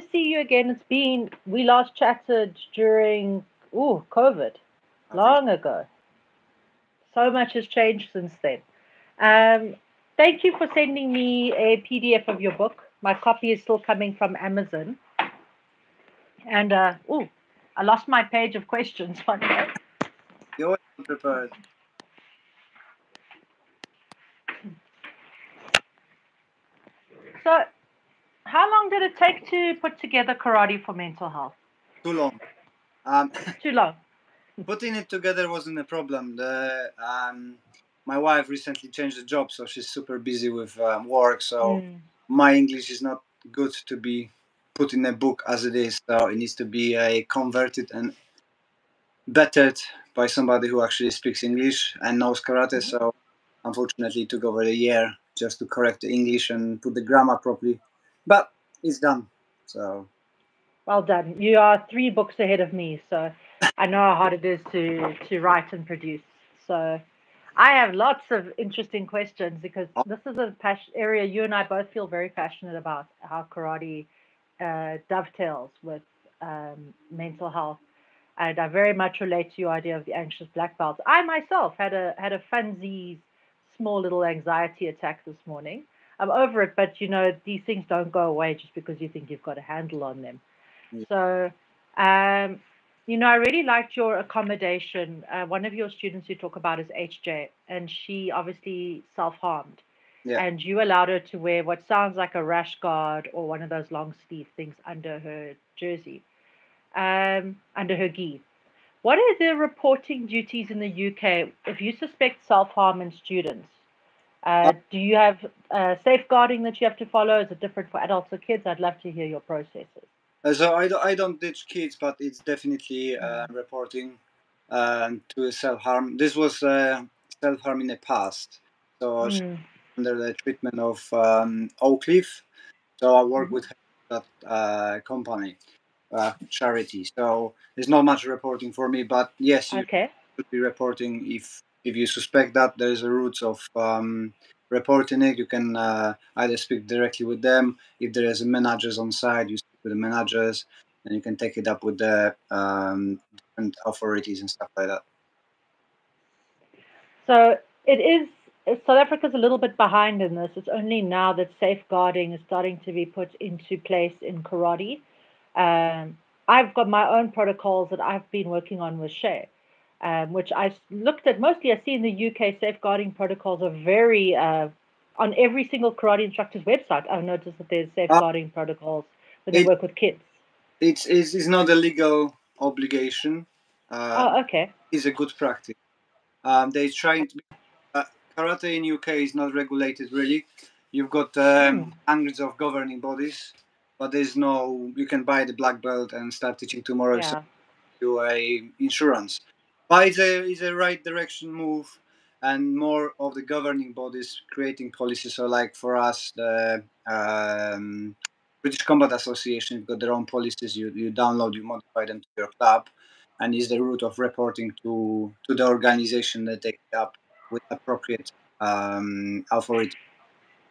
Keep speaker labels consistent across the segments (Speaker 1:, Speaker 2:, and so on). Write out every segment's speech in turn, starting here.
Speaker 1: to see you again. It's been we last chatted during oh COVID, long ago. So much has changed since then. Um, thank you for sending me a PDF of your book. My copy is still coming from Amazon. And uh, oh, I lost my page of questions. One day.
Speaker 2: You're prepared.
Speaker 1: So, how long did it take to put together karate for mental health?
Speaker 2: Too long. Um,
Speaker 1: Too long.
Speaker 2: putting it together wasn't a problem. The um, my wife recently changed the job, so she's super busy with um, work. So
Speaker 1: Mm.
Speaker 2: my English is not good to be put in a book as it is. So it needs to be uh, converted and bettered by somebody who actually speaks English and knows karate. So unfortunately, it took over a year just to correct the English and put the grammar properly. But it's done. So
Speaker 1: Well done. You are three books ahead of me, so I know how hard it is to to write and produce. So I have lots of interesting questions because this is a passion area you and I both feel very passionate about how karate uh, dovetails with um, mental health. And I very much relate to your idea of the anxious black belt. I myself had a had a funsies small little anxiety attack this morning. I'm over it, but you know these things don't go away just because you think you've got a handle on them.
Speaker 2: Yeah.
Speaker 1: So, um, you know, I really liked your accommodation. Uh, one of your students you talk about is HJ, and she obviously self harmed.
Speaker 2: Yeah.
Speaker 1: And you allowed her to wear what sounds like a rash guard or one of those long sleeve things under her jersey, um, under her gi. What are the reporting duties in the UK if you suspect self harm in students? Uh, do you have uh, safeguarding that you have to follow? Is it different for adults or kids? I'd love to hear your processes.
Speaker 2: Uh, So I, don't- I don't teach kids, but it's definitely uh, reporting um, to self harm. This was uh, self harm in the past, so she
Speaker 1: Mm,
Speaker 2: under the treatment of um, Oakleaf. So I work
Speaker 1: Mhm.
Speaker 2: with that uh, company, uh, charity. So there's not much reporting for me, but yes, you
Speaker 1: Okay.
Speaker 2: should be reporting if if you suspect that there is a route of um, reporting it. You can uh, either speak directly with them. If there is a managers on site, you speak with the managers, and you can take it up with the um, different authorities and stuff like that.
Speaker 1: So it is, South Africa's a little bit behind in this. It's only now that safeguarding is starting to be put into place in karate. Um, I've got my own protocols that I've been working on with Shay, um, which I looked at mostly. I see in the UK safeguarding protocols are very, uh, on every single karate instructor's website. I've noticed that there's safeguarding protocols when they
Speaker 2: It-
Speaker 1: work with kids.
Speaker 2: It's it's, it's not a legal obligation. Uh,
Speaker 1: Oh, okay.
Speaker 2: is a good practice. Um, they trying to. Uh, karate in UK is not regulated really. You've got um,
Speaker 1: Hmm.
Speaker 2: hundreds of governing bodies, but there's no. You can buy the black belt and start teaching tomorrow.
Speaker 1: Yeah.
Speaker 2: So do a insurance, but it's a it's a right direction move, and more of the governing bodies creating policies. So like for us, the um, British Combat Association have got their own policies. You you download, you modify them to your club and is the route of reporting to to the organization that take it up with appropriate um, authority.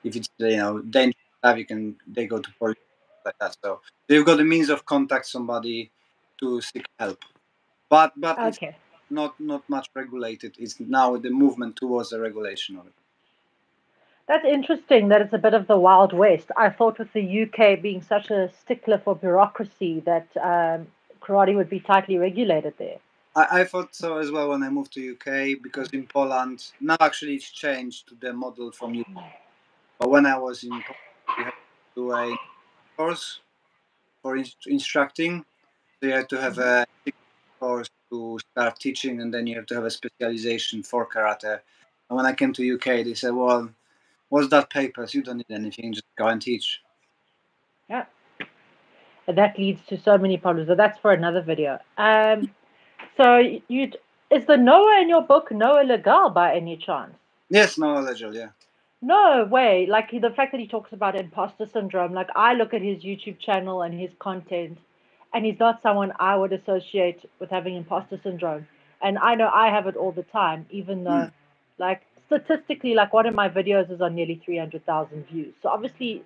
Speaker 2: If it's you know dangerous stuff, you can they go to police like that. So they've got the means of contact somebody to seek help, but but
Speaker 1: Okay.
Speaker 2: Not not much regulated. It's now the movement towards the regulation of it.
Speaker 1: That's interesting that it's a bit of the Wild West. I thought with the UK being such a stickler for bureaucracy that um, karate would be tightly regulated there.
Speaker 2: I, I thought so as well when I moved to UK because in Poland now actually it's changed to the model from UK. But when I was in Poland, you had to do a course for inst- instructing. So you have to have a course to start teaching, and then you have to have a specialization for karate. And when I came to UK, they said, "Well, what's that papers? You don't need anything. Just go and teach." Yeah.
Speaker 1: And that leads to so many problems, but that's for another video. Um, so you is the Noah in your book Noah Legel by any chance?
Speaker 2: Yes, no, legal, yeah.
Speaker 1: No way. Like the fact that he talks about imposter syndrome, like I look at his YouTube channel and his content, and he's not someone I would associate with having imposter syndrome. And I know I have it all the time, even though, like, statistically, like one of my videos is on nearly 300,000 views. So obviously,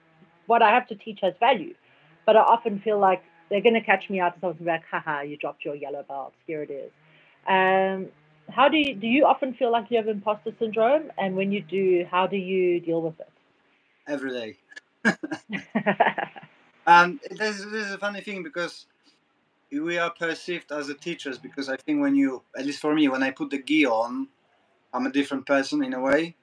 Speaker 1: what I have to teach has value. but I often feel like they're going to catch me out and something like, haha, you dropped your yellow belt. Here it is. Um, how do you, do you often feel like you have imposter syndrome? And when you do, how do you deal with it?
Speaker 2: Every day. and this, this is a funny thing because we are perceived as the teachers because I think when you, at least for me, when I put the gi on, I'm a different person in a way.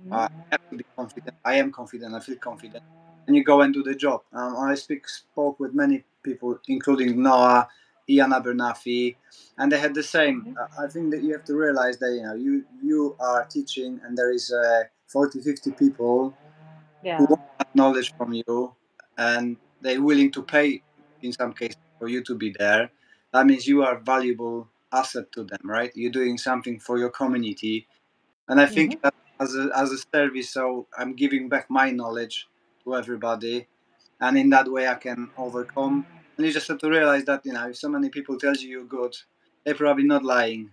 Speaker 2: Mm-hmm. I have to be confident. I am confident. I feel confident. And you go and do the job. Um, I speak spoke with many people, including Noah, Ian Abernethy, and they had the same. Mm-hmm. I think that you have to realize that you know you you are teaching, and there is uh, 40, 50 people yeah. who want knowledge from you, and they're willing to pay in some cases for you to be there. That means you are valuable asset to them, right? You're doing something for your community, and I think mm-hmm. that as a as a service, so I'm giving back my knowledge to everybody, and in that way I can overcome. And you just have to realize that you know if so many people tells you you're good, they're probably not lying.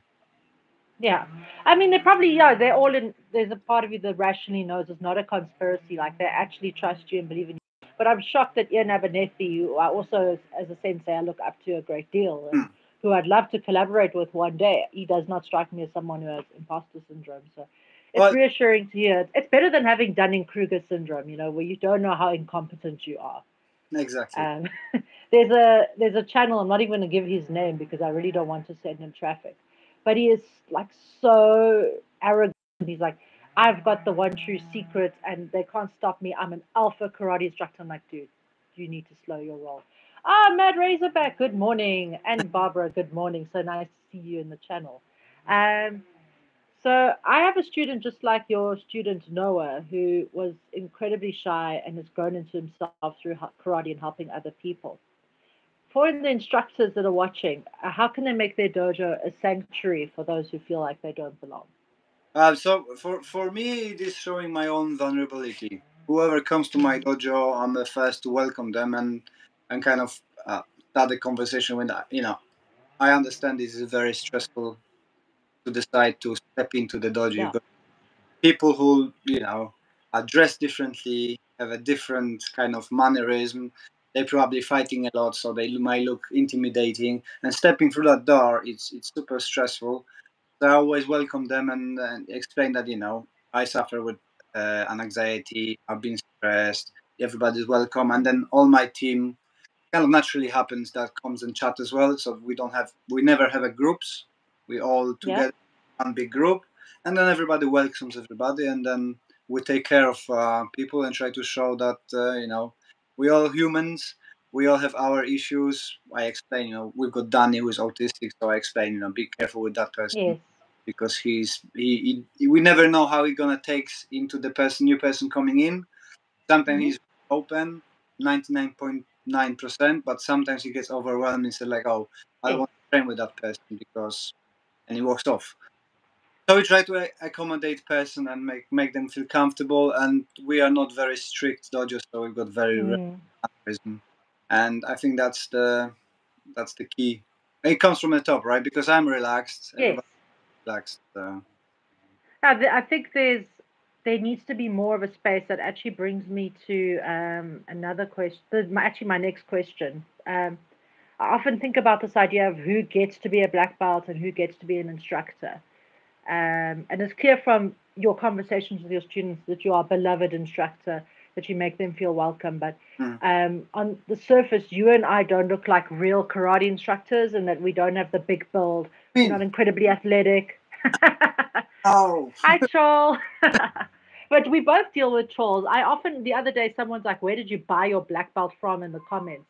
Speaker 1: Yeah, I mean they probably yeah they're all in. There's a part of you that rationally knows it's not a conspiracy. Like they actually trust you and believe in. But I'm shocked that Ian Abernethy, who I also as a sensei I look up to a great deal, and mm. who I'd love to collaborate with one day, he does not strike me as someone who has imposter syndrome. So it's well, reassuring to hear. It's better than having Dunning-Kruger syndrome, you know, where you don't know how incompetent you are.
Speaker 2: Exactly.
Speaker 1: Um, there's a there's a channel. I'm not even going to give his name because I really don't want to send him traffic. But he is like so arrogant. He's like, I've got the one true secret, and they can't stop me. I'm an alpha karate instructor. I'm like, dude, you need to slow your roll. Ah, Mad Razorback, good morning, and Barbara, good morning. So nice to see you in the channel. Um, so I have a student just like your student Noah, who was incredibly shy and has grown into himself through karate and helping other people. For the instructors that are watching, uh, how can they make their dojo a sanctuary for those who feel like they don't belong?
Speaker 2: Uh, so for, for me, it is showing my own vulnerability. Whoever comes to my mm-hmm. dojo, I'm the first to welcome them and and kind of uh, start the conversation with that. you know. I understand this is very stressful to decide to step into the dojo. Yeah. People who you know are dressed differently, have a different kind of mannerism. They're probably fighting a lot, so they might look intimidating. And stepping through that door, it's it's super stressful. So I always welcome them and, and explain that you know I suffer with uh, an anxiety. I've been stressed. Everybody's welcome, and then all my team kind of naturally happens that comes and chat as well. So we don't have we never have a groups we all together yeah. one big group, and then everybody welcomes everybody, and then we take care of uh, people and try to show that uh, you know we all humans. We all have our issues. I explain, you know, we've got Danny who is autistic, so I explain, you know, be careful with that person. Yes because he's he, he, we never know how he's gonna take into the person new person coming in sometimes mm-hmm. he's open 99.9% but sometimes he gets overwhelmed and says like oh i don't want to train with that person because and he walks off. So we try to accommodate person and make make them feel comfortable. And we are not very strict dodgers, so we've got very mm. And I think that's the that's the key. It comes from the top, right? Because I'm relaxed.
Speaker 1: Yes.
Speaker 2: Relaxed. Uh,
Speaker 1: I think there's there needs to be more of a space that actually brings me to um, another question. Actually, my next question. Um, I often think about this idea of who gets to be a black belt and who gets to be an instructor. Um, and it's clear from your conversations with your students that you are a beloved instructor, that you make them feel welcome. But mm. um, on the surface, you and I don't look like real karate instructors, and that we don't have the big build. Mm. We're not incredibly athletic.
Speaker 2: oh,
Speaker 1: hi, Troll. but we both deal with trolls. I often, the other day, someone's like, "Where did you buy your black belt from?" in the comments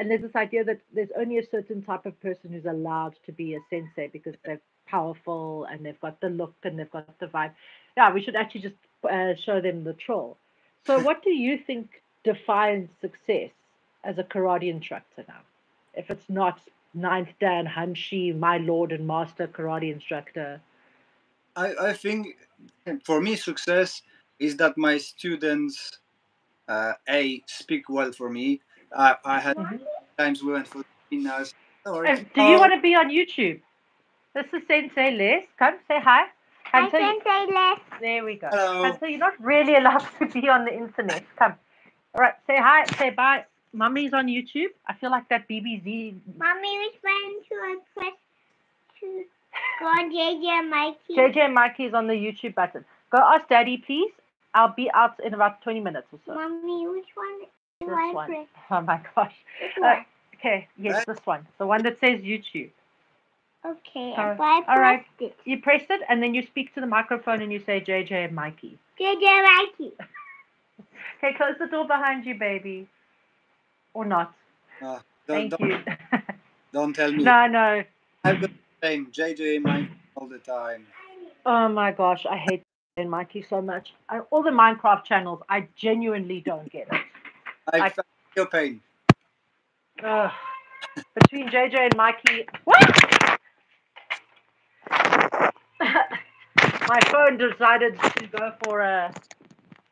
Speaker 1: and there's this idea that there's only a certain type of person who's allowed to be a sensei because they're powerful and they've got the look and they've got the vibe. Yeah, we should actually just uh, show them the troll. So, what do you think defines success as a karate instructor now? If it's not ninth Dan Hanshi, my lord and master karate instructor.
Speaker 2: I, I think for me, success is that my students, uh, A, speak well for me, I, I had mm-hmm. times we went for dinners.
Speaker 1: Oh, do you want to be on YouTube? This is Sensei Les. Come say hi.
Speaker 3: Hi, Sensei Les.
Speaker 1: There we go.
Speaker 2: Hello.
Speaker 1: And so you're not really allowed to be on the internet. Come. All right. Say hi. Say bye. Mummy's on YouTube. I feel like that BBZ.
Speaker 3: Mommy, which one should I press to go on JJ and Mikey?
Speaker 1: JJ and Mikey is on the YouTube button. Go ask Daddy, please. I'll be out in about 20 minutes or so.
Speaker 3: Mommy, which one do
Speaker 1: This
Speaker 3: I
Speaker 1: one.
Speaker 3: press?
Speaker 1: Oh my gosh.
Speaker 3: This
Speaker 1: Uh,
Speaker 3: one.
Speaker 1: Okay, yes, this one. The one that says YouTube.
Speaker 3: Okay,
Speaker 1: so-
Speaker 3: if I
Speaker 1: all right.
Speaker 3: it.
Speaker 1: You press it and then you speak to the microphone and you say JJ and Mikey.
Speaker 3: JJ and Mikey.
Speaker 1: Okay, close the door behind you, baby. Or not.
Speaker 2: Uh, don't,
Speaker 1: Thank
Speaker 2: don't,
Speaker 1: you.
Speaker 2: don't tell me.
Speaker 1: no, no.
Speaker 2: I've got the same JJ Mikey all the time.
Speaker 1: Oh my gosh, I hate JJ and Mikey so much. I, all the Minecraft channels, I genuinely don't get it.
Speaker 2: I,
Speaker 1: I-
Speaker 2: feel pain.
Speaker 1: Ugh. Between JJ and Mikey. What? My phone decided to go for a.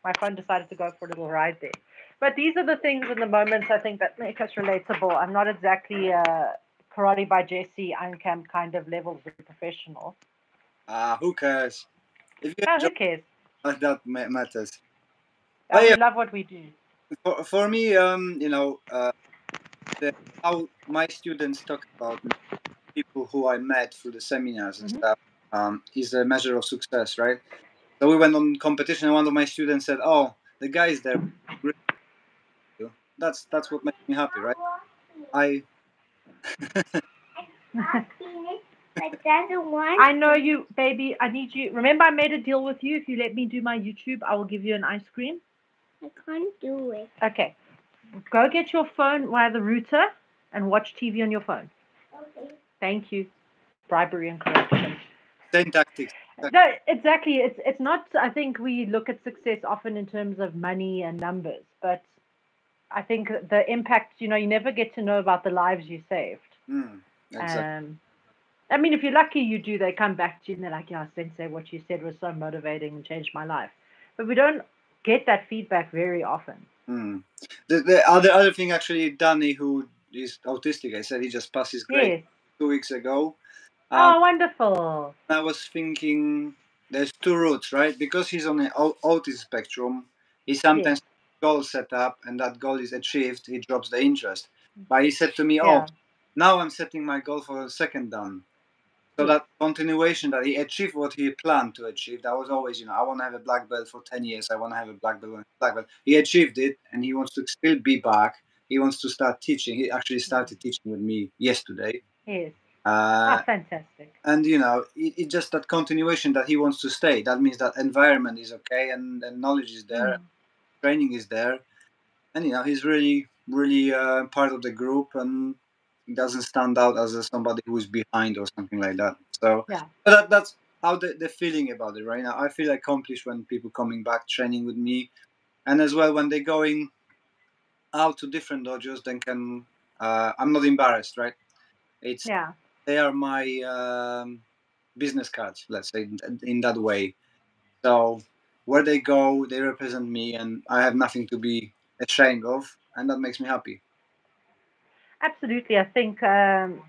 Speaker 1: My phone decided to go for a little ride there. But these are the things and the moments I think that make us relatable. I'm not exactly a karate by Jesse Enkamp kind of level of professional.
Speaker 2: Ah, who cares? If you
Speaker 1: Oh, who cares?
Speaker 2: that matters.
Speaker 1: I
Speaker 2: Oh, yeah.
Speaker 1: Love what we do.
Speaker 2: For, for me, um, you know, uh, the, how my students talk about me, people who I met through the seminars and
Speaker 1: Mhm.
Speaker 2: stuff um, is a measure of success, right? So we went on competition, and one of my students said, "Oh, the guys there." That's that's what makes me happy, right? I
Speaker 3: But doesn't want.
Speaker 1: I know you, baby. I need you. Remember, I made a deal with you. If you let me do my YouTube, I will give you an ice cream.
Speaker 3: I can't do it.
Speaker 1: Okay. Go get your phone via the router and watch TV on your phone.
Speaker 3: Okay.
Speaker 1: Thank you. Bribery and corruption.
Speaker 2: Same tactics.
Speaker 1: No, exactly. It's it's not. I think we look at success often in terms of money and numbers, but I think the impact. You know, you never get to know about the lives you saved.
Speaker 2: Mm, exactly.
Speaker 1: Um, I mean, if you're lucky, you do. They come back to you and they're like, "Yeah, Sensei, what you said was so motivating and changed my life." But we don't get that feedback very often.
Speaker 2: Mm. The, the other other thing, actually, Danny, who is autistic, I said he just passed his grade
Speaker 1: Yes.
Speaker 2: two weeks ago.
Speaker 1: Oh,
Speaker 2: Um,
Speaker 1: wonderful.
Speaker 2: I was thinking there's two routes, right? Because he's on the autism spectrum, he sometimes goal set up and that goal is achieved, he drops the interest. But he said to me,
Speaker 1: Yeah.
Speaker 2: "Oh, now I'm setting my goal for a second Dan." So that continuation that he achieved what he planned to achieve, that was always, you know, I want to have a black belt for 10 years. I want to have a black belt, black belt. He achieved it and he wants to still be back. He wants to start teaching. He actually started teaching with me yesterday.
Speaker 1: Yes.
Speaker 2: Uh,
Speaker 1: oh, fantastic.
Speaker 2: and you know it, it's just that continuation that he wants to stay that means that environment is okay and, and knowledge is there
Speaker 1: Mm.
Speaker 2: training is there and you know he's really really uh, part of the group and doesn't stand out as a, somebody who's behind or something like that so
Speaker 1: Yeah.
Speaker 2: that, that's how the, the feeling about it right now i feel accomplished when people coming back training with me and as well when they're going out to different dojos then can uh, i'm not embarrassed right it's
Speaker 1: Yeah.
Speaker 2: They are my um, business cards, let's say in- that way. So where they go, they represent me, and I have nothing to be ashamed of, and that makes me happy.
Speaker 1: Absolutely. I think um,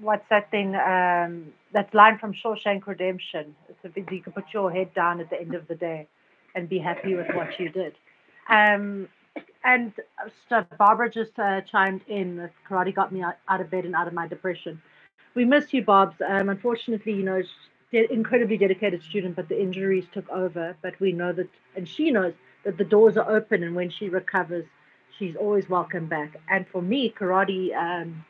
Speaker 1: what's that thing? Um, that line from Shawshank Redemption. You can put your head down at the end of the day and be happy with what you did. Um, and so Barbara just uh, chimed in that karate got me out, out of bed and out of my depression. We miss you, Bobs. Um, unfortunately, you know, an incredibly dedicated student, but the injuries took over. But we know that, and she knows that the doors are open, and when she recovers, she's always welcome back. And for me, karate um,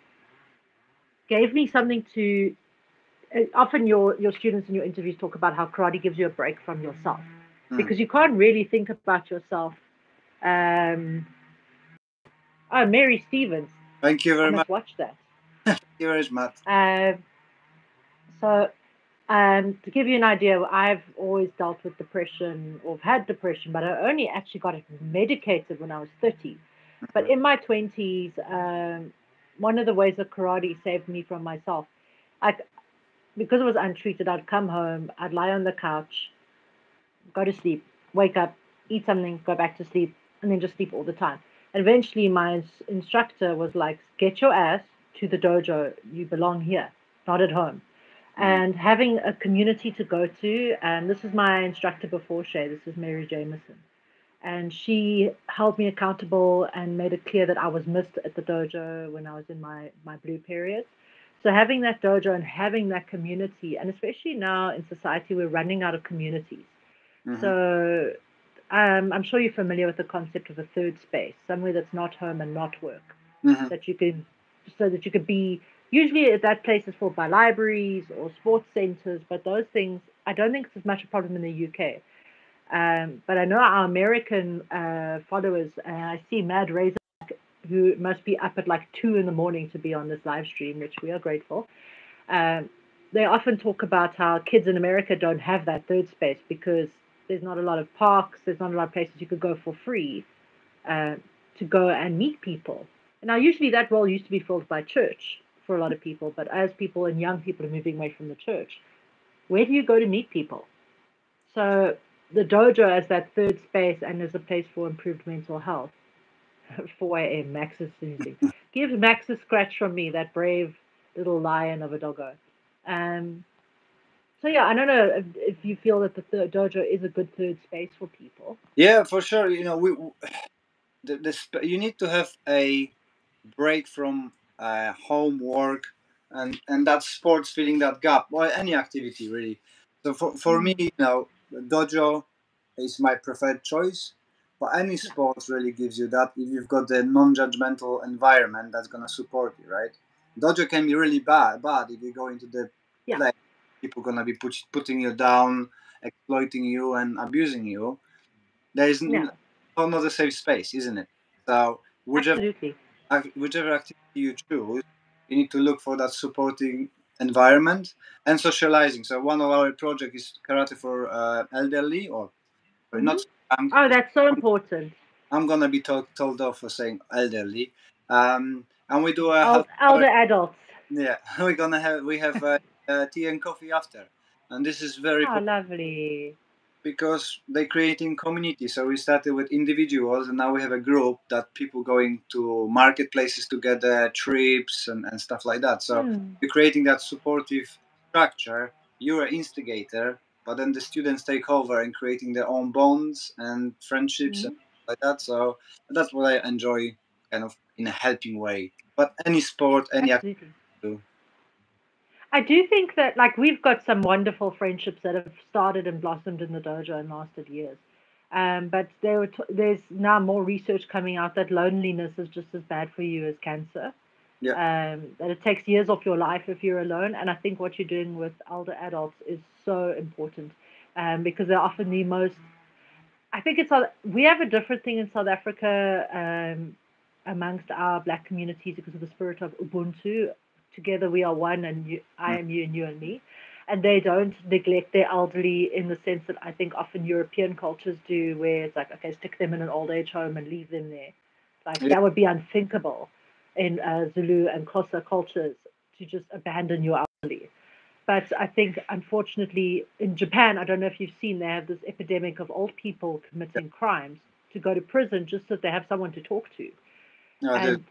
Speaker 1: gave me something to. uh, Often, your your students in your interviews talk about how karate gives you a break from yourself
Speaker 2: Mm.
Speaker 1: because you can't really think about yourself. Um, oh, Mary Stevens,
Speaker 2: Thank you very much.
Speaker 1: watch that.
Speaker 2: You very much.
Speaker 1: Um, so, um, to give you an idea, I've always dealt with depression or had depression, but I only actually got it medicated when I was 30. But in my 20s, um, one of the ways that karate saved me from myself, like because it was untreated, I'd come home, I'd lie on the couch, go to sleep, wake up, eat something, go back to sleep, and then just sleep all the time. And eventually, my instructor was like, "Get your ass to the dojo. You belong here, not at home." And having a community to go to, and this is my instructor before Shay. This is Mary Jameson. and she held me accountable and made it clear that I was missed at the dojo when I was in my my blue period. So having that dojo and having that community, and especially now in society, we're running out of communities.
Speaker 2: Mhm.
Speaker 1: So um, I'm sure you're familiar with the concept of a third space, somewhere that's not home and not work,
Speaker 2: Mhm.
Speaker 1: that you could, so that you could be. Usually, at that place is filled by libraries or sports centers, but those things, I don't think it's as much a problem in the UK. Um, but I know our American uh, followers, uh, I see Mad Razor, who must be up at like two in the morning to be on this live stream, which we are grateful. Um, they often talk about how kids in America don't have that third space because there's not a lot of parks, there's not a lot of places you could go for free uh, to go and meet people. Now, usually that role used to be filled by church for a lot of people, but as people and young people are moving away from the church, where do you go to meet people? So the dojo as that third space and as a place for improved mental health. 4 a.m. Max is snoozing. Give Max a scratch from me, that brave little lion of a doggo. Um, so yeah, I don't know if, if you feel that the third dojo is a good third space for people.
Speaker 2: Yeah, for sure. You know, we the, the sp- you need to have a break from uh, homework and and that sports filling that gap or any activity really. So for, for me, you know, dojo is my preferred choice. But any sport really gives you that if you've got the non-judgmental environment that's gonna support you, right? Dojo can be really bad, bad if you go into the
Speaker 1: Yeah.
Speaker 2: play. People gonna be put, putting you down, exploiting you, and abusing you. There is
Speaker 1: Yeah.
Speaker 2: not a safe space, isn't it? So whichever
Speaker 1: Absolutely.
Speaker 2: ac- whichever activity you choose, you need to look for that supporting environment and socializing. So one of our projects is karate for uh, elderly, or or not. I'm,
Speaker 1: Oh, that's so important.
Speaker 2: I'm gonna be told, told off for saying elderly. Um, and we do a health-
Speaker 1: elder adults.
Speaker 2: yeah, we're gonna have we have uh, uh, tea and coffee after, and this is very
Speaker 1: Oh,
Speaker 2: po-
Speaker 1: lovely.
Speaker 2: Because they're creating community. So we started with individuals, and now we have a group that people going to marketplaces together, trips, and, and stuff like that. So
Speaker 1: Hmm.
Speaker 2: you're creating that supportive structure. You're an instigator, but then the students take over and creating their own bonds and friendships and like that. So that's what I enjoy, kind of in a helping way. But any sport, any activity.
Speaker 1: I do think that like we've got some wonderful friendships that have started and blossomed in the dojo and lasted years. Um, but there were t- there's now more research coming out that loneliness is just as bad for you as cancer. Um, that it takes years off your life if you're alone. And I think what you're doing with elder adults is so important um, because they're often the most. I think it's we have a different thing in South Africa um, amongst our black communities because of the spirit of Ubuntu. Together we are one, and you, I am you, and you and me. And they don't neglect their elderly in the sense that I think often European cultures do, where it's like, okay, stick them in an old age home and leave them there. Like
Speaker 2: Yeah.
Speaker 1: that would be unthinkable in uh, Zulu and Xhosa cultures to just abandon your elderly. But I think, unfortunately, in Japan, I don't know if you've seen, they have this epidemic of old people committing crimes to go to prison just so they have someone to talk to.
Speaker 2: No,
Speaker 1: And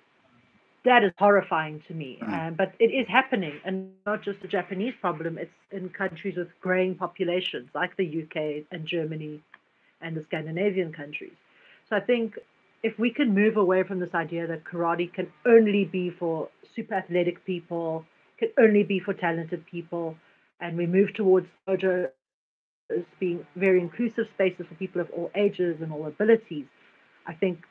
Speaker 1: that is horrifying to me.
Speaker 2: Mm.
Speaker 1: Um, but it is happening, and not just a Japanese problem. It's in countries with growing populations like the UK and Germany and the Scandinavian countries. So I think if we can move away from this idea that karate can only be for super athletic people, can only be for talented people, and we move towards dojo as being very inclusive spaces for people of all ages and all abilities, I think,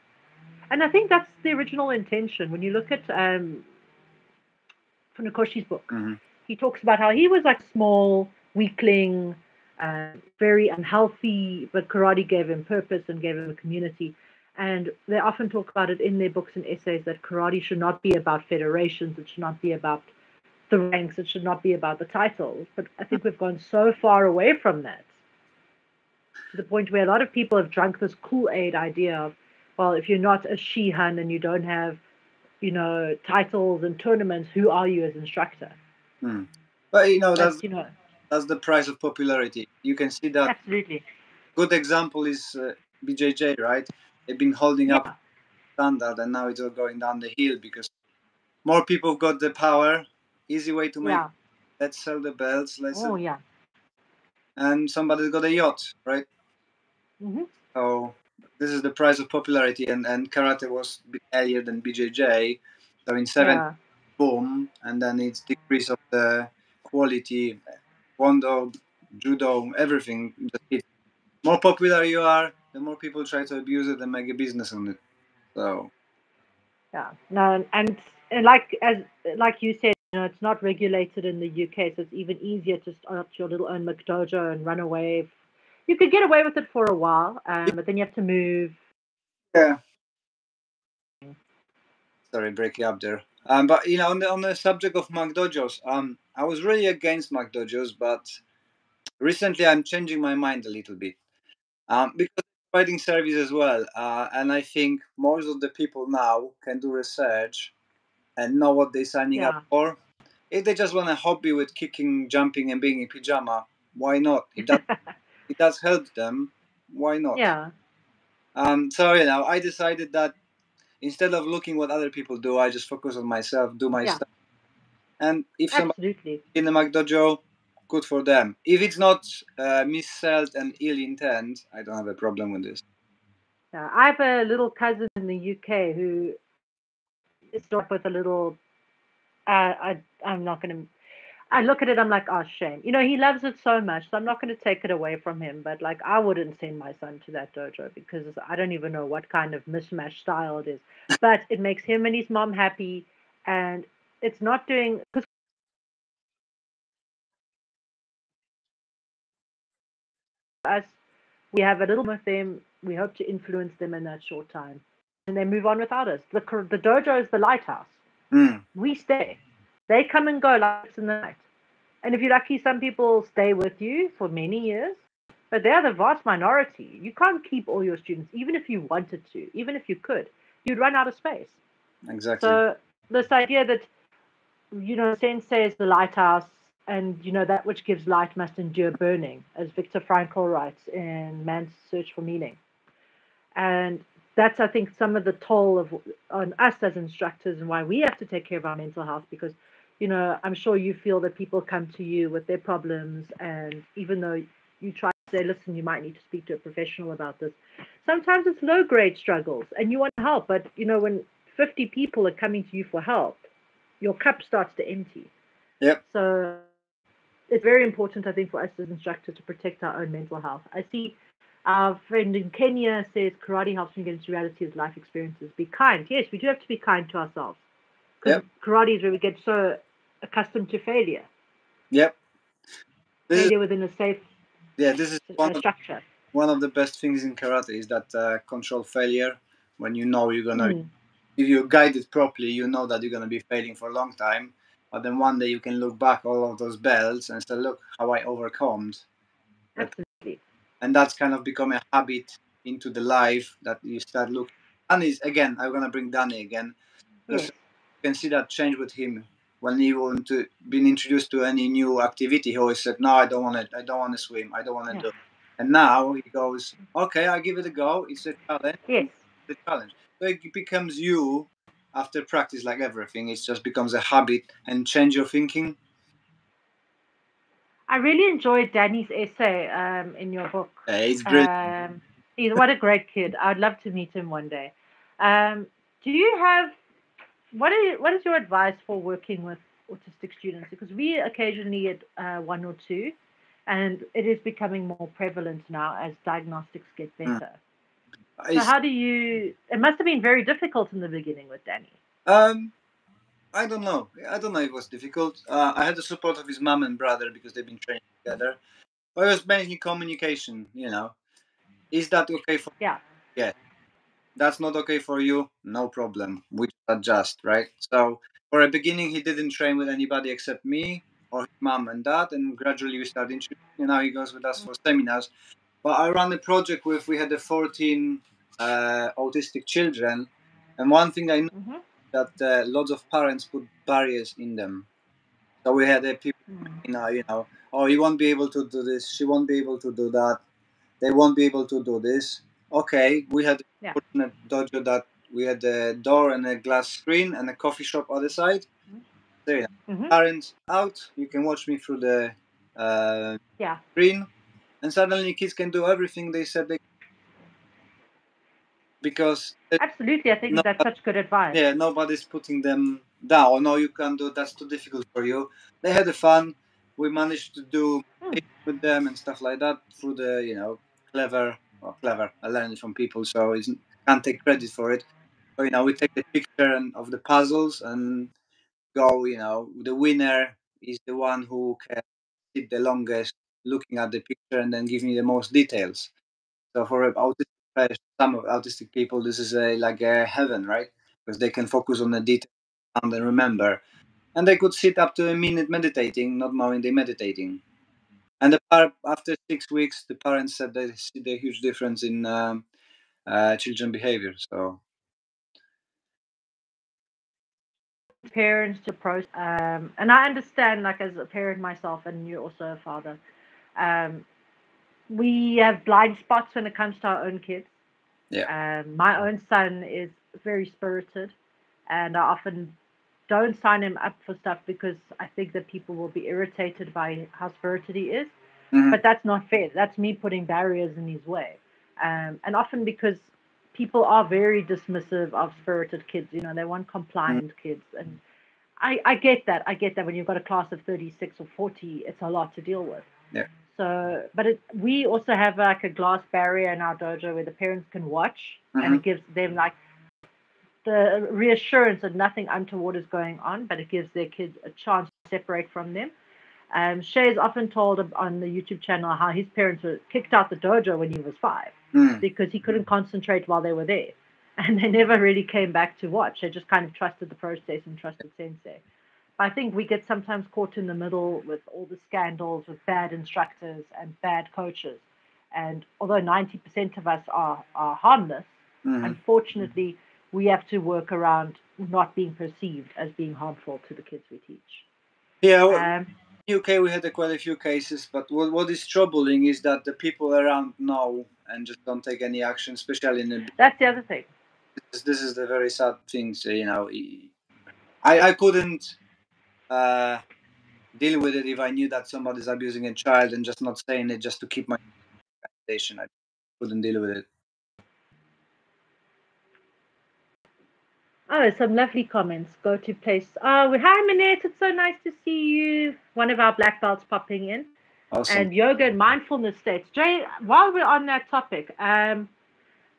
Speaker 1: and I think that's the original intention. When you look at um, Funakoshi's book,
Speaker 2: Mhm.
Speaker 1: he talks about how he was like small, weakling, uh, very unhealthy, but karate gave him purpose and gave him a community. And they often talk about it in their books and essays that karate should not be about federations, it should not be about the ranks, it should not be about the titles. But I think we've gone so far away from that to the point where a lot of people have drunk this Kool Aid idea of, well, if you're not a Shihan and you don't have, you know, titles and tournaments, who are you as instructor?
Speaker 2: but you know that's
Speaker 1: That's, you know,
Speaker 2: that's the price of popularity. You can see that.
Speaker 1: absolutely.
Speaker 2: Good example is uh, BJJ, right? They've been holding up standard, and now it's all going down the hill because more people got the power. Easy way to make.
Speaker 1: Yeah.
Speaker 2: Let's sell the belts. Let's
Speaker 1: Oh, yeah.
Speaker 2: and somebody's got a yacht, right?
Speaker 1: hmm
Speaker 2: So this is the price of popularity, and and karate was earlier than BJJ. So in seven,
Speaker 1: Yeah.
Speaker 2: boom, and then it's decrease of the quality. Wondo, judo, everything. It, more popular you are, the more people try to abuse it and make a business on it. So
Speaker 1: Yeah, no, and, and like as like you said, you know, it's not regulated in the UK, so it's even easier to start your little own McDojo and run away. You could get away with it for a while, um, but then you have to move.
Speaker 2: yeah. Sorry, breaking up there. Um, but you know, on the on the subject of McDojos, um, I was really against McDojos, but recently I'm changing my mind a little bit. Um, because providing service as well, uh, and I think most of the people now can do research and know what they're signing
Speaker 1: Yeah.
Speaker 2: up for. If they just want a hobby with kicking, jumping, and being in pajama, why not? It does, it does help them. Why not?
Speaker 1: Yeah,
Speaker 2: Um, so you know, I decided that instead of looking what other people do, I just focus on myself, do my
Speaker 1: Yeah.
Speaker 2: stuff. And if somebody
Speaker 1: absolutely.
Speaker 2: in the McDojo, good for them. If it's not uh, missold and ill intent, I don't have a problem with this.
Speaker 1: Yeah, I have a little cousin in the UK who started with a little. Uh, I I'm not gonna. I look at it, I'm like, oh shame. You know, he loves it so much, so I'm not going to take it away from him. But like, I wouldn't send my son to that dojo because I don't even know what kind of mismatched style it is. But it makes him and his mom happy, and it's not doing because us, we have a little with them. We hope to influence them in that short time, and they move on without us. The the dojo is the lighthouse.
Speaker 2: Mm,
Speaker 1: We stay. They come and go like it's in the night. And if you're lucky, some people stay with you for many years, but they're the vast minority. You can't keep all your students, even if you wanted to, even if you could, you'd run out of space.
Speaker 2: exactly.
Speaker 1: So this idea that you know sensei is the lighthouse, and you know that which gives light must endure burning, as Viktor Frankl writes in Man's Search for Meaning. And that's I think some of the toll of on us as instructors and why we have to take care of our mental health because you know I'm sure you feel that people come to you with their problems and even though you try to say listen you might need to speak to a professional about this sometimes it's low grade struggles and you want help but you know when 50 people are coming to you for help your cup starts to empty.
Speaker 2: Yep.
Speaker 1: so it's very important i think for us as instructors to protect our own mental health. I see our friend in kenya says karate helps me get into reality of life experiences. Be kind. Yes we do have to be kind to ourselves. Because karate is where we get so accustomed to failure
Speaker 2: yep. This is,
Speaker 1: failure within a safe
Speaker 2: yeah, this is one of,
Speaker 1: structure
Speaker 2: one of the best things in karate is that uh, control failure. When you know you're gonna,
Speaker 1: Mm.
Speaker 2: if you guide it properly, you know that you're gonna be failing for a long time. But then one day you can look back all of those bells and say, "Look how I overcome."
Speaker 1: absolutely
Speaker 2: and that's kind of become a habit into the life that you start looking. And is again, I'm gonna bring Danny again.
Speaker 1: Yes.
Speaker 2: you can see that change with him when he want to been introduced to any new activity. He always said, "No, I don't want it. I don't want to swim. I don't want to
Speaker 1: Yeah.
Speaker 2: do." And now he goes, "Okay, I give it a go. It's a challenge.
Speaker 1: yes
Speaker 2: It's a challenge." So it becomes you after practice, like everything. It just becomes a habit and change your thinking.
Speaker 1: i really enjoyed danny's essay um, in your book
Speaker 2: it's brilliant.
Speaker 1: Um, he's what a great kid. I'd love to meet him one day. Um, do you have what is what is your advice for working with autistic students? Because we occasionally get uh, one or two, and it is becoming more prevalent now as diagnostics get
Speaker 2: Hmm.
Speaker 1: better. So
Speaker 2: It's-
Speaker 1: how do you? It must have been very difficult in the beginning with Danny.
Speaker 2: Um, I don't know. I don't know if it was difficult. Uh, I had the support of his mom and brother because they've been training together. But it was mainly communication, you know. Is that okay for
Speaker 1: Yeah.
Speaker 2: Yeah. That's not okay for you? No problem. We just adjust, right? So for a beginning he didn't train with anybody except me or his mom and dad and gradually we started introducing now he goes with us for seminars. But I ran a project with we had the 14 uh, autistic children and one thing I
Speaker 1: hmm
Speaker 2: that uh, lots of parents put barriers in them. So we had uh, people, you know, you know, oh, you won't be able to do this. She won't be able to do that. They won't be able to do this. Okay, we had
Speaker 1: Yeah.
Speaker 2: in a dojo that we had a door and a glass screen and a coffee shop other side. So yeah,
Speaker 1: hmm
Speaker 2: parents out, you can watch me through the uh,
Speaker 1: Yeah.
Speaker 2: screen, and suddenly kids can do everything they said they. because
Speaker 1: Absolutely, I think
Speaker 2: No,
Speaker 1: that's such good advice.
Speaker 2: yeah, nobody's putting them down. No, you can't do. That's too difficult for you. They had the fun. We managed to do it with them and stuff like that through the you know clever or clever. I learned it from people, so I can't take credit for it. But you know, we take the picture and, of the puzzles and go. You know, the winner is the one who can sit the longest looking at the picture and then give me the most details. So for autistic, some of autistic people, this is a like a heaven, right? Because they can focus on the detail and remember, and they could sit up to a minute meditating, not knowing they're meditating. And the par- after six weeks, the parents said they see the huge difference in um, uh, children behavior. So
Speaker 1: parents to process um and i understand like as a parent myself and you're also a father um we have blind spots when it comes to our own kids um my own son is very spirited and i often don't sign him up for stuff because i think that people will be irritated by how spirited he is
Speaker 2: Mhm.
Speaker 1: but that's not fair that's me putting barriers in his way um and often because people are very dismissive of spirited kids you know they want compliant kids and I, I get that. I get that when you've got a class of 36 or 40, it's a lot to deal with.
Speaker 2: Yeah.
Speaker 1: So, but it, we also have like a glass barrier in our dojo where the parents can watch and it gives them like the reassurance that nothing untoward is going on, but it gives their kids a chance to separate from them. Um, Shay is often told on the YouTube channel how his parents were kicked out the dojo when he was five
Speaker 2: Mm.
Speaker 1: because he couldn't concentrate while they were there. And they never really came back to watch. They just kind of trusted the process and trusted Sensei. But I think we get sometimes caught in the middle with all the scandals with bad instructors and bad coaches. And although 90% of us are, are harmless,
Speaker 2: Mhm.
Speaker 1: unfortunately, we have to work around not being perceived as being harmful to the kids we teach.
Speaker 2: Yeah, well,
Speaker 1: Um,
Speaker 2: UK we had uh, quite a few cases, but what, what is troubling is that the people around know and just don't take any action, especially in the
Speaker 1: that's the other thing.
Speaker 2: this, this is the very sad thing. So, you know, I I couldn't uh, deal with it if I knew that somebody's abusing a child and just not saying it just to keep my reputation. I couldn't deal with it.
Speaker 1: Oh, some lovely comments. Go to place. Oh, hi, Minette. It's so nice to see you. One of our black belts popping in.
Speaker 2: Awesome.
Speaker 1: And yoga and mindfulness states. Jay, while we're on that topic, um,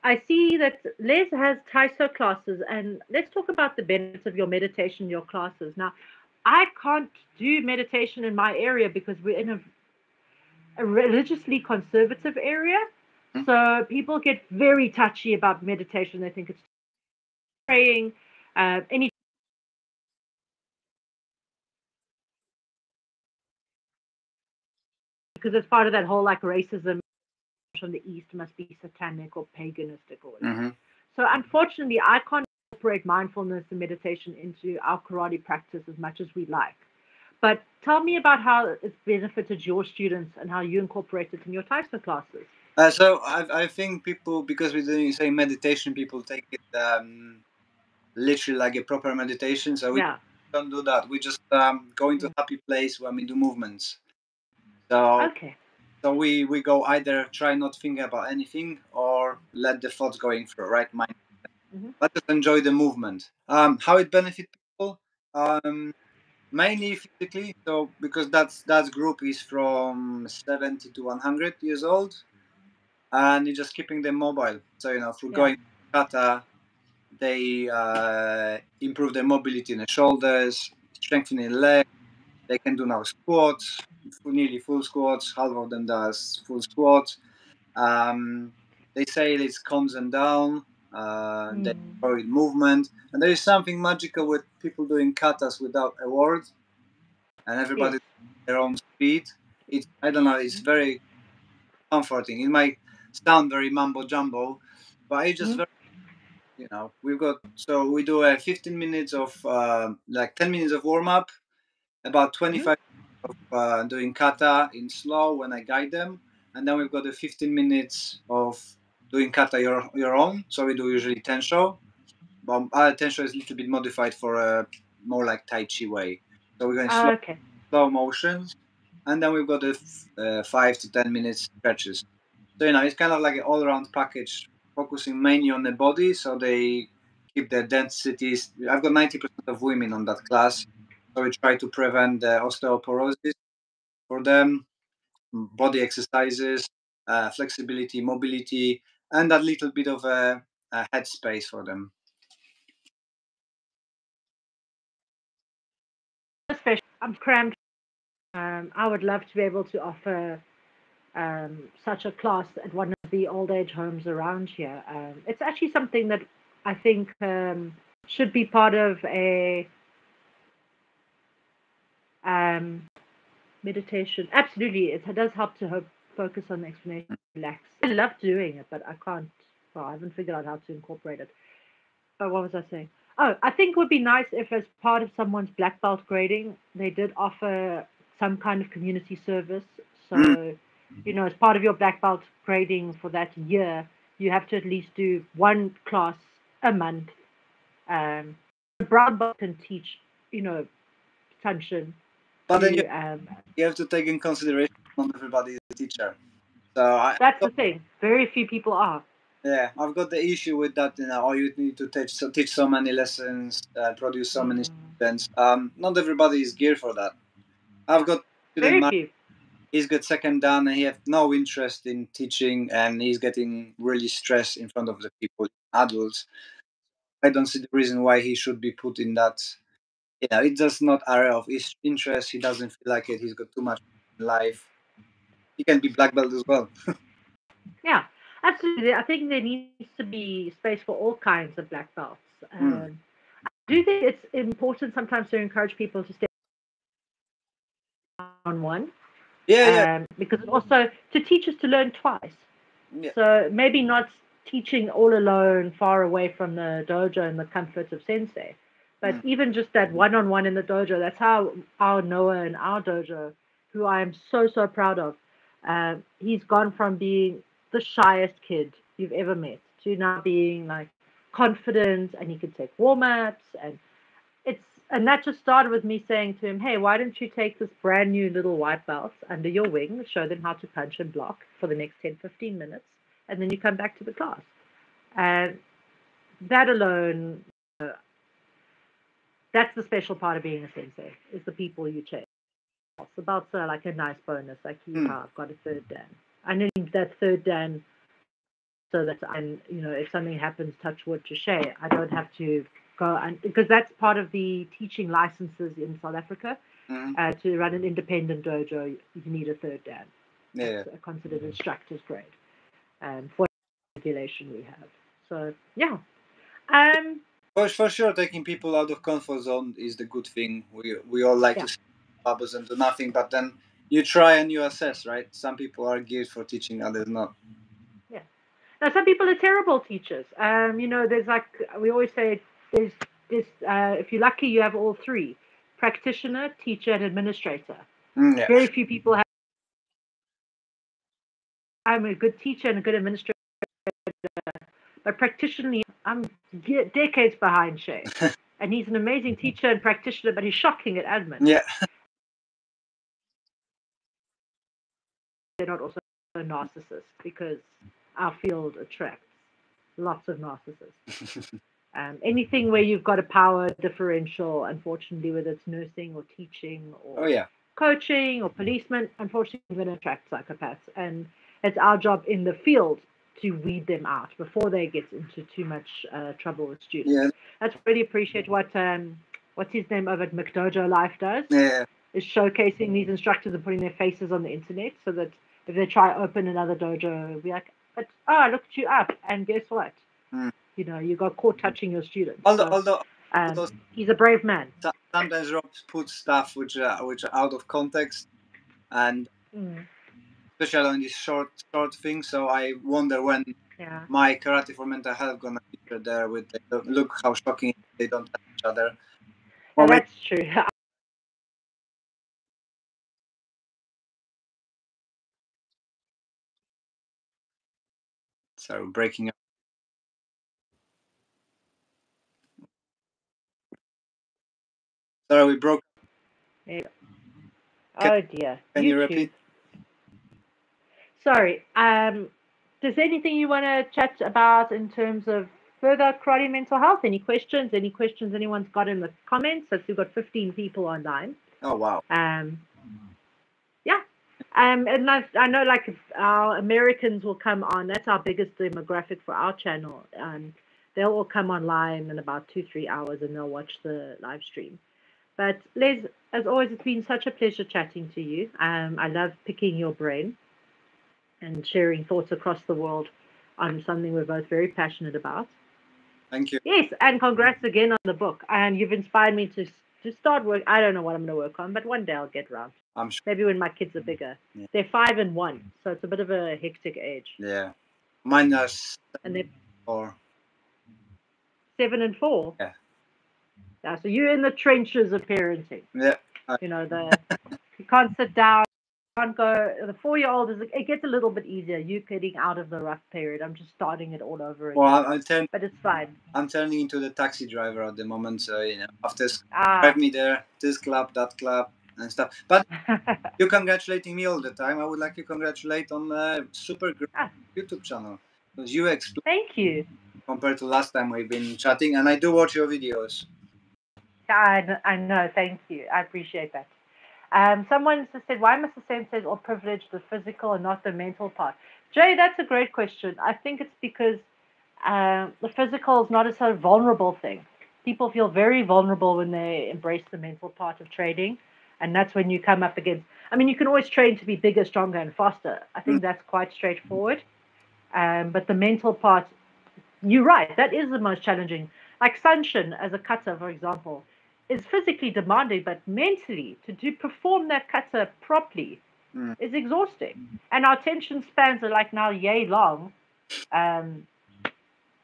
Speaker 1: I see that Les has Taiso classes, and let's talk about the benefits of your meditation your classes. Now, I can't do meditation in my area because we're in a, a religiously conservative area.
Speaker 2: Mhm.
Speaker 1: So people get very touchy about meditation. They think it's praying, uh, any because it's part of that whole like racism from the east must be satanic or paganistic or whatever.
Speaker 2: hmm
Speaker 1: So unfortunately, I can't incorporate mindfulness and meditation into our karate practice as much as we like. But tell me about how it's benefited your students and how you incorporate it in your Taekwondo classes.
Speaker 2: Uh, so I, I think people because we're doing say meditation, people take it um, literally like a proper meditation. So we
Speaker 1: Yeah.
Speaker 2: don't do that. We just um, go into a happy place when we do movements. So
Speaker 1: Okay.
Speaker 2: so we we go either try not think about anything or let the thoughts going through right mind.
Speaker 1: Mhm.
Speaker 2: Let us enjoy the movement. Um, how it benefit people? Um, mainly physically. So because that's that group is from 70 to 100 years old, and you're just keeping them mobile. So you know through
Speaker 1: Yeah.
Speaker 2: going kata, they uh, improve their mobility in the shoulders, strengthening the legs. They can do now squats, nearly full squats. Half of them does full squats. Um, they say it calms them down. Uh, They
Speaker 1: Mm.
Speaker 2: enjoy movement, and there is something magical with people doing katas without a word, and everybody at their own speed. It's I don't know. It's very comforting. It might sound very mumbo jumbo, but it's just
Speaker 1: Mhm.
Speaker 2: very you know we've got so we do a 15 minutes of uh, like 10 minutes of warm up about 25 of uh, doing kata in slow when i guide them and then we've got the 15 minutes of doing kata your, your own so we do usually tensho. But our tensho is a little bit modified for a more like tai chi way. So we're going
Speaker 1: Ah,
Speaker 2: slow,
Speaker 1: okay.
Speaker 2: slow motions and then we've got the f- uh, 5 to 10 minutes stretches. So you know it's kind of like an all-around package focusing mainly on the body, so they keep their densities. I've got 90% of women on that class, so we try to prevent the osteoporosis for them, body exercises, uh, flexibility, mobility, and that little bit of a, a head space for them.
Speaker 1: I'm cramped. Um, I would love to be able to offer um, such a class at one of the old age homes around here. Um, it's actually something that I think um, should be part of a um, meditation. Absolutely, it does help to hope, focus on the explanation, relax. I love doing it, but I can't. Well, I haven't figured out how to incorporate it. But what was I saying? Oh, I think it would be nice if, as part of someone's black belt grading, they did offer some kind of community service. So,
Speaker 2: Mm.
Speaker 1: You know, as part of your black belt grading for that year, you have to at least do one class a month. Um, the brown belt can teach, you know, tension.
Speaker 2: But then
Speaker 1: to,
Speaker 2: you,
Speaker 1: um,
Speaker 2: you have to take in consideration not everybody is a teacher. So I,
Speaker 1: that's the thing. Very few people are.
Speaker 2: yeah, I've got the issue with that. You know, oh, you need to teach so, teach so many lessons, uh, produce so many
Speaker 1: Mm.
Speaker 2: students. Um, not everybody is geared for that. I've got
Speaker 1: Very few.
Speaker 2: He's got second Dan and he has no interest in teaching and he's getting really stressed in front of the people adults i don't see the reason why he should be put in that you know it's just not area of his interest he doesn't feel like it he's got too much in life he can be black belt as well
Speaker 1: Yeah, absolutely. I think there needs to be space for all kinds of black belts.
Speaker 2: Hmm.
Speaker 1: Um, I do think it's important sometimes to encourage people to stay on one,
Speaker 2: yeah yeah
Speaker 1: um, because also to teach us to learn twice.
Speaker 2: Yeah.
Speaker 1: So maybe not teaching all alone, far away from the dojo and the comforts of sensei, but
Speaker 2: Mm.
Speaker 1: even just that one-on-one in the dojo. That's how our Noah and our dojo, who I am so so proud of, uh, he's gone from being the shyest kid you've ever met to now being like confident and he can take warm-ups and it's and that just started with me saying to him, Hey, why don't you take this brand new little white belt under your wing, show them how to punch and block for the next 10, 15 minutes, and then you come back to the class. And that alone, uh, that's the special part of being a sensei, is the people you chase. The belts are like a nice bonus, like you
Speaker 2: Hmm.
Speaker 1: I've got a third dan. I need that third dan so that and you know if something happens, touch wood to share, I don't have to go and because that's part of the teaching licenses in South Africa.
Speaker 2: Mhm.
Speaker 1: Uh, to run an independent dojo, you need a third dan.
Speaker 2: yeah
Speaker 1: That's considered instructor's grade um, for regulation we have. So yeah, um,
Speaker 2: for, for sure taking people out of comfort zone is the good thing we we all like
Speaker 1: Yeah.
Speaker 2: to bubbles and do nothing but then you try and you assess right some people are geared for teaching others not Yeah.
Speaker 1: now some people are terrible teachers. Um, you know, there's like we always say, there's this. Uh, if you're lucky, you have all three: practitioner, teacher, and administrator.
Speaker 2: Mm, yeah
Speaker 1: Very few people have. I'm a good teacher and a good administrator, but practitioner, I'm decades behind Shay. and he's an amazing teacher and practitioner, but he's shocking at admin.
Speaker 2: yeah
Speaker 1: They're not also narcissists because our field attracts lots of narcissists. Um, anything where you've got a power differential, unfortunately, whether it's nursing or teaching or
Speaker 2: oh yeah
Speaker 1: coaching or policemen, unfortunately, going to attract psychopaths. And it's our job in the field to weed them out before they get into too much uh, trouble with students.
Speaker 2: yeah
Speaker 1: That's really appreciate what um, what's his name over at McDojo Life does
Speaker 2: yeah
Speaker 1: is showcasing these instructors and putting their faces on the internet so that if they try open another dojo, it'll be like, but oh, I looked you up, and guess what?
Speaker 2: Hmm.
Speaker 1: You know, you got caught touching your students.
Speaker 2: although
Speaker 1: So,
Speaker 2: although
Speaker 1: um,
Speaker 2: although
Speaker 1: he's a brave man.
Speaker 2: sometimes Rob puts stuff which are which are out of context and
Speaker 1: Mm,
Speaker 2: especially on these short short things so i wonder when
Speaker 1: yeah.
Speaker 2: my karate for mental health gonna feature there with the, look how shocking they don't touch each other Well, wait,
Speaker 1: that's true.
Speaker 2: so breaking up sorry we broke
Speaker 1: oh dear.
Speaker 2: can you repeat
Speaker 1: Sorry. Um, does anything you want to chat about in terms of further karate mental health? Any questions? Any questions anyone's got in the comments? Since we've got 15 people online.
Speaker 2: Oh wow.
Speaker 1: Um, yeah. Um, and I, I know like our Americans will come on. That's our biggest demographic for our channel. Um, they'll all come online in about two, three hours and they'll watch the live stream. But Les, as always, it's been such a pleasure chatting to you. Um, I love picking your brain and sharing thoughts across the world on something we're both very passionate about.
Speaker 2: Thank you.
Speaker 1: Yes, and congrats again on the book. And you've inspired me to to start work. I don't know what I'm going to work on, but one day I'll get around.
Speaker 2: I'm sure.
Speaker 1: Maybe when my kids are bigger.
Speaker 2: Yeah.
Speaker 1: They're five and one, so it's a bit of a hectic age.
Speaker 2: Yeah. Mine is
Speaker 1: And they're
Speaker 2: or
Speaker 1: seven and four.
Speaker 2: Yeah.
Speaker 1: Yeah, so you're in the trenches of parenting.
Speaker 2: yeah.
Speaker 1: You know, the you can't sit down, can't go. The four-year-old is it gets a little bit easier. You're getting out of the rough period. I'm just starting it all over again.
Speaker 2: Well, I'm turn,
Speaker 1: but it's fine.
Speaker 2: I'm turning into the taxi driver at the moment. So you know, after
Speaker 1: Ah,
Speaker 2: drive me there, this club, that club, and stuff. But you're congratulating me all the time. I would like to congratulate on the super great
Speaker 1: Ah.
Speaker 2: YouTube channel because you explain
Speaker 1: thank you.
Speaker 2: compared to last time we've been chatting, and I do watch your videos.
Speaker 1: I, I know. Thank you. I appreciate that. Um, someone just said, why must the senses or privilege the physical and not the mental part? Jay, that's a great question. I think it's because uh, the physical is not a sort of vulnerable thing. People feel very vulnerable when they embrace the mental part of trading. And that's when you come up against, I mean, you can always train to be bigger, stronger, and faster. I think that's quite straightforward. Um, but the mental part, you're right, that is the most challenging. Like Sanchin as a kata, for example, is physically demanding, but mentally to, to perform that kata properly
Speaker 2: Mm.
Speaker 1: is exhausting. And our attention spans are like now yay long. Um,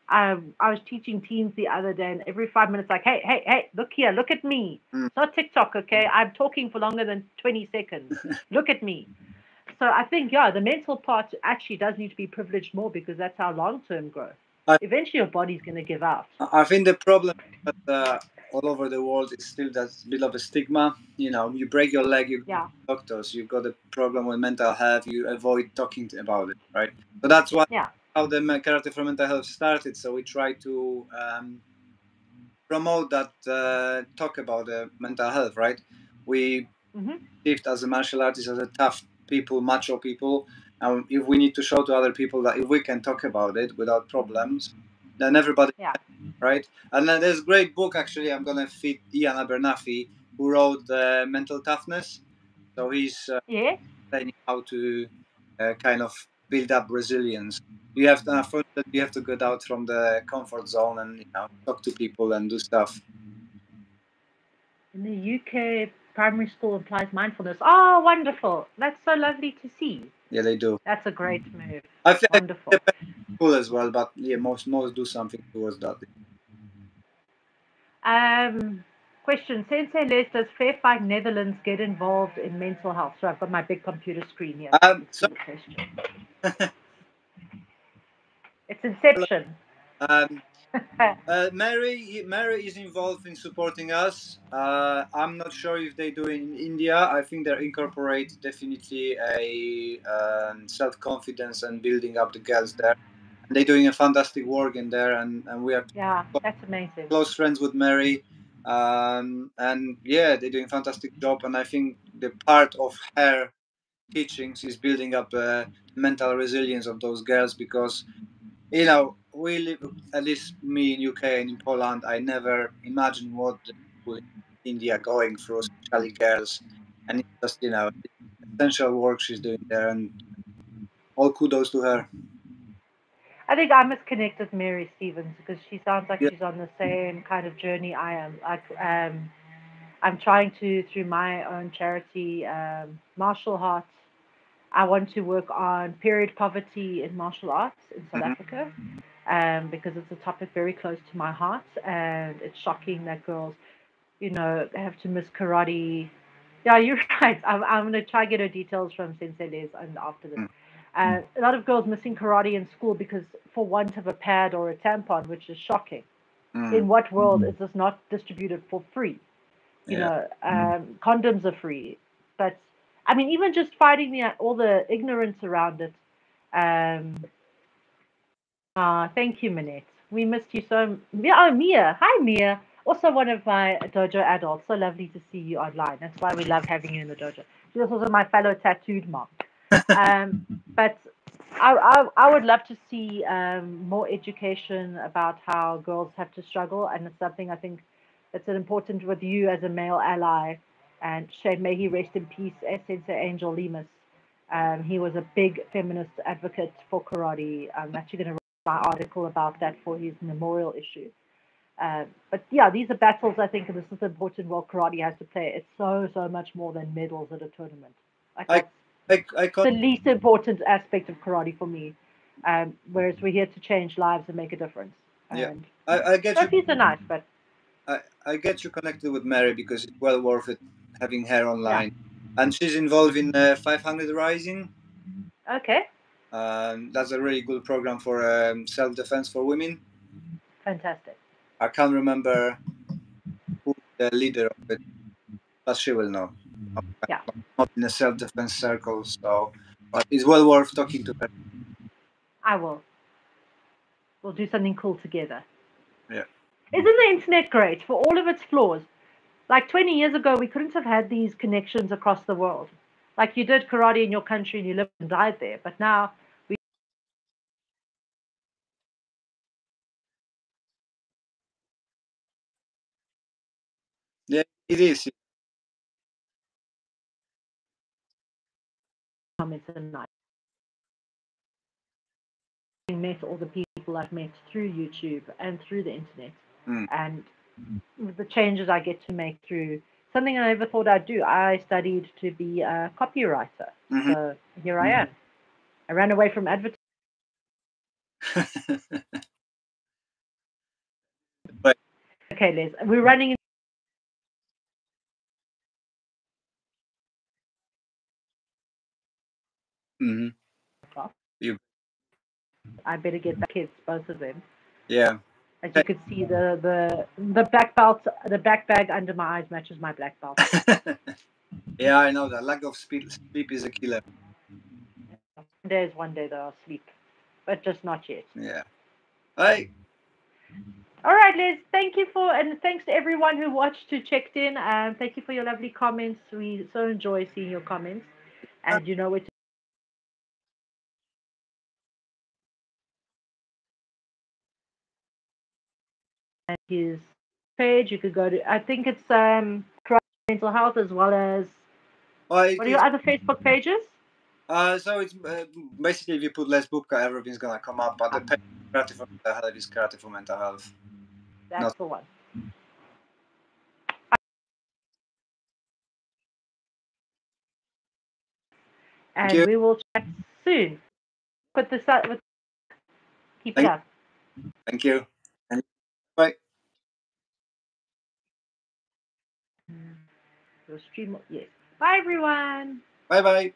Speaker 1: I, I was teaching teens the other day, and every five minutes, like, hey, hey, hey, look here, look at me.
Speaker 2: Mm.
Speaker 1: It's not TikTok, okay? I'm talking for longer than 20 seconds. look at me. So I think, yeah, the mental part actually does need to be privileged more because that's our long term growth.
Speaker 2: I-
Speaker 1: Eventually, your body's going to give out.
Speaker 2: I I think the problem that uh, all over the world is still that bit of a stigma. You know, you break your leg, you
Speaker 1: Yeah.
Speaker 2: doctors, you've got a problem with mental health, you avoid talking to, about it, right? So that's why
Speaker 1: Yeah.
Speaker 2: how the karate for mental health started. So we try to um, promote that uh, talk about uh, mental health, right? We
Speaker 1: hmm
Speaker 2: perceived as a martial artist as a tough people, macho people. And if we need to show to other people that if we can talk about it without problems, then everybody,
Speaker 1: Yeah.
Speaker 2: Right? And then there's a great book actually. I'm gonna feed Ian Abernethy, who wrote uh, Mental Toughness. So he's uh,
Speaker 1: Yeah.
Speaker 2: explaining how to uh, kind of build up resilience. You have to, uh, first that you have to get out from the comfort zone and you know talk to people and do stuff.
Speaker 1: In the UK, primary school implies mindfulness. Oh, wonderful. That's so lovely to see.
Speaker 2: Yeah, they do.
Speaker 1: That's a great move.
Speaker 2: I think
Speaker 1: Wonderful.
Speaker 2: cool as well, but yeah, most most do something towards that.
Speaker 1: Um, question Sensei Les, does Fair Fight Netherlands get involved in mental health? So I've got my big computer screen here.
Speaker 2: Um, so-
Speaker 1: see the question. it's Inception.
Speaker 2: Um, uh, Mary, Mary is involved in supporting us. Uh, I'm not sure if they do in India. I think they incorporate definitely a um, self confidence and building up the girls there. They're doing a fantastic work in there, and, and we are
Speaker 1: yeah, that's amazing.
Speaker 2: close friends with Mary. Um, and yeah, they're doing a fantastic job. And I think the part of her teachings is building up the mental resilience of those girls because, you know, we live, at least me in UK and in Poland, I never imagined what in India going through, especially girls. And it's just, you know, essential work she's doing there. And all kudos to her.
Speaker 1: I think I must connect with Mary Stevens because she sounds like
Speaker 2: Yeah.
Speaker 1: she's on the same kind of journey I am. Like, um, I'm trying to through my own charity, um, Martial Hearts. I want to work on period poverty in martial arts in South
Speaker 2: Mhm.
Speaker 1: Africa um, because it's a topic very close to my heart, and it's shocking that girls, you know, have to miss karate. Yeah, you're right. I'm, I'm going to try to get her details from Sensei Les and after this.
Speaker 2: Mm.
Speaker 1: Uh, a lot of girls missing karate in school because for want of a pad or a tampon, which is shocking.
Speaker 2: Mm.
Speaker 1: In what world is this not distributed for free? You
Speaker 2: Yeah.
Speaker 1: know, um, condoms are free, but I mean, even just fighting the all the ignorance around it, um, Ah, thank you, Minette. We missed you so. Oh, Mia. Hi, Mia. Also, one of my dojo adults. So lovely to see you online. That's why we love having you in the dojo. She's also my fellow tattooed mom. Um, but I, I, I would love to see um, more education about how girls have to struggle, and it's something I think that's important with you as a male ally. And Shane, may he rest in peace, as Sensei Angel Lemus. Um, he was a big feminist advocate for karate. I'm actually going to write my article about that for his memorial issue. Um, but yeah, these are battles I think, and this is the important role karate has to play. It's so so much more than medals at a tournament. Like
Speaker 2: I- I, I
Speaker 1: the least important aspect of karate for me. Um, whereas we're here to change lives and make a difference.
Speaker 2: Yeah.
Speaker 1: And
Speaker 2: I, I get you.
Speaker 1: are nice, but
Speaker 2: I, I get you connected with Mary because it's well worth it having her online. And she's involved in uh, 500 Rising.
Speaker 1: okay,
Speaker 2: Um, that's a really good program for um, self defense for women.
Speaker 1: fantastic.
Speaker 2: I can't remember who the leader of it, but she will know.
Speaker 1: Yeah.
Speaker 2: Not in a self defense circle, so but it's well worth talking to her.
Speaker 1: I will. We'll do something cool together.
Speaker 2: Yeah.
Speaker 1: Isn't the internet great for all of its flaws? Like 20 years ago, we couldn't have had these connections across the world. Like you did karate in your country and you lived and died there. But now we Yeah,
Speaker 2: It is.
Speaker 1: Comments and night. met all the people I've met through YouTube and through the internet,
Speaker 2: Mm.
Speaker 1: and the changes I get to make through something I never thought I'd do. I studied to be a copywriter,
Speaker 2: Mhm.
Speaker 1: so here I am. I ran away from advertising. Okay, Les, we're running. In-
Speaker 2: hmm
Speaker 1: I better get the kids, both of them.
Speaker 2: Yeah.
Speaker 1: As you could see, the the the black belt, the black bag under my eyes matches my black belt.
Speaker 2: yeah, I know that. Lack of sleep, sleep is a killer.
Speaker 1: One day is one day that I'll sleep, but just not yet.
Speaker 2: Yeah. I
Speaker 1: All right, Les. Thank you for and thanks to everyone who watched, who checked in. Um, thank you for your lovely comments. We so enjoy seeing your comments, and you know where his page, you could go to. I think it's um Karate mental health as well as
Speaker 2: I
Speaker 1: what are your other Facebook pages?
Speaker 2: uh, so it's uh, basically if you put Les Bubka, everything's gonna come up. But the page karate for mental health is karate for mental health.
Speaker 1: That's
Speaker 2: No.
Speaker 1: the one. And we will chat soon. Put this up with keep it
Speaker 2: Thank-
Speaker 1: up.
Speaker 2: Thank you. And bye.
Speaker 1: Your stream yes. Bye everyone.
Speaker 2: Bye bye.